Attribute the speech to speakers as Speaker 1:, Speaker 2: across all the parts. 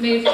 Speaker 1: 每
Speaker 2: 次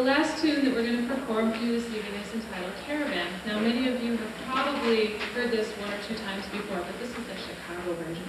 Speaker 1: The last tune that we're going to perform for you this evening is entitled Caravan. Now, many of you have probably heard this one or two times before, but this is the Chicago version.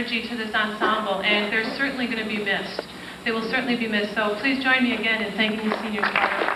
Speaker 1: Energy to this ensemble, and they're certainly going to be missed. They will certainly be missed. So please join me again in thanking the senior choir.